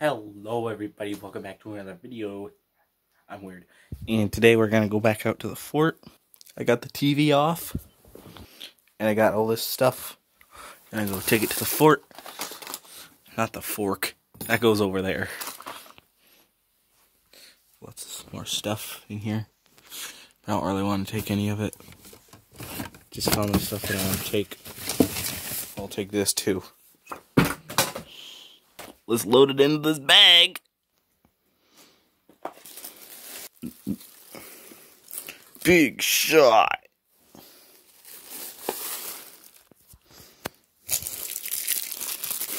Hello everybody, welcome back to another video. I'm weird. And today we're gonna go back out to the fort. I got the TV off. And I got all this stuff. And I go take it to the fort. Not the fork. That goes over there. Lots more stuff in here. I don't really want to take any of it. Just found the stuff that I want to take. I'll take this too. Let's load it into this bag. Big shot.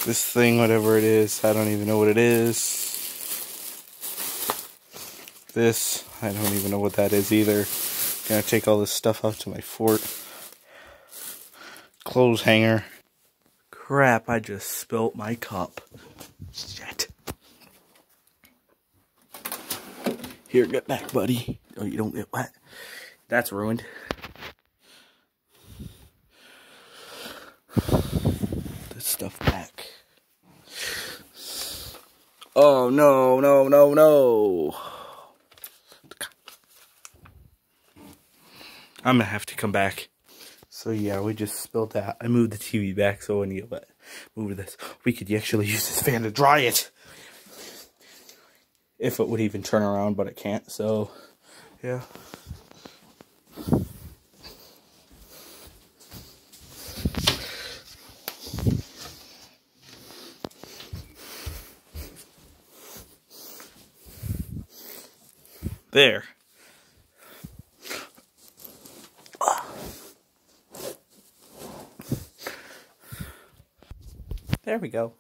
This thing, whatever it is, I don't even know what it is. This, I don't even know what that is either. Gonna take all this stuff out to my fort. Clothes hanger. Crap, I just spilt my cup. Shit. Here, get back, buddy. Oh, you don't get wet. That's ruined. This stuff back. Oh, no, no, no, no. I'm gonna have to come back. So yeah, we just spilled that. I moved the TV back so when you let move this, we could actually use this fan to dry it. If it would even turn around, but it can't, so yeah. There. There we go.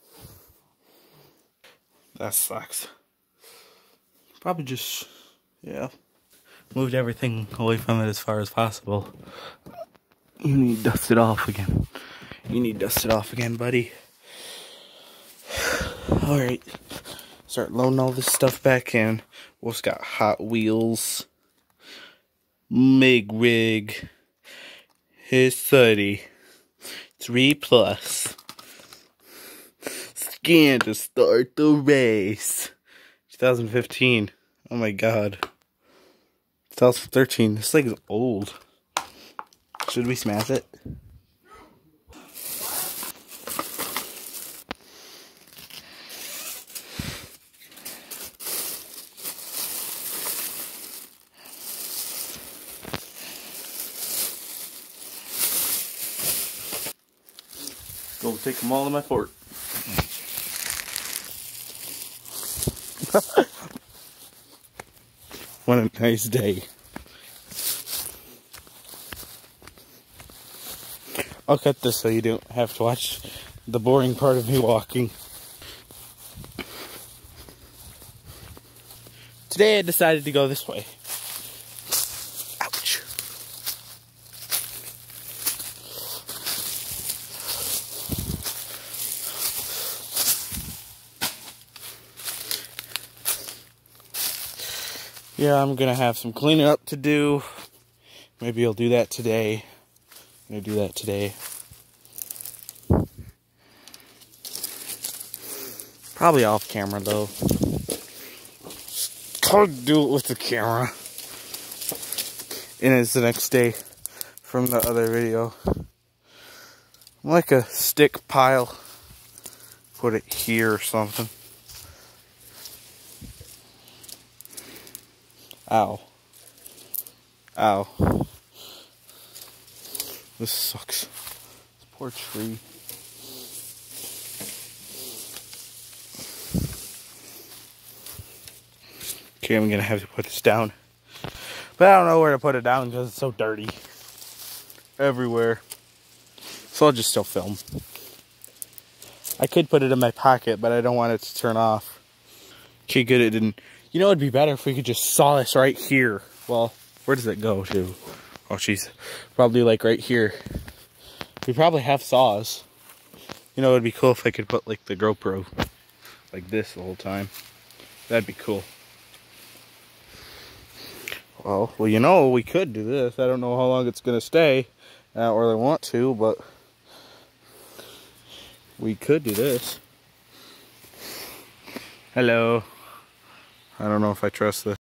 That sucks. Probably just, yeah. Moved everything away from it as far as possible. You need to dust it off again. You need to dust it off again, buddy. Alright. Start loading all this stuff back in. What's got Hot Wheels. Mig Rig. His 30. 3 plus scan to start the race. 2015. Oh my god. 2013. This thing is old. Should we smash it? Go take them all to my fort. what a nice day. I'll cut this so you don't have to watch the boring part of me walking. Today I decided to go this way. Yeah, I'm gonna have some cleaning up to do. Maybe I'll do that today. I'm gonna do that today. Probably off camera though. I'll do it with the camera. And it's the next day from the other video. I'm Like a stick pile. Put it here or something. Ow. Ow. This sucks. This poor tree. Okay, I'm gonna have to put this down. But I don't know where to put it down because it's so dirty. Everywhere. So I'll just still film. I could put it in my pocket, but I don't want it to turn off. Okay, good, it didn't. You know, it'd be better if we could just saw this right here. Well, where does it go to? Oh, jeez. Probably like right here. We probably have saws. You know, it'd be cool if I could put like the GoPro like this the whole time. That'd be cool. Well, well, you know, we could do this. I don't know how long it's going to stay. I don't really want to, but we could do this. Hello. I don't know if I trust this.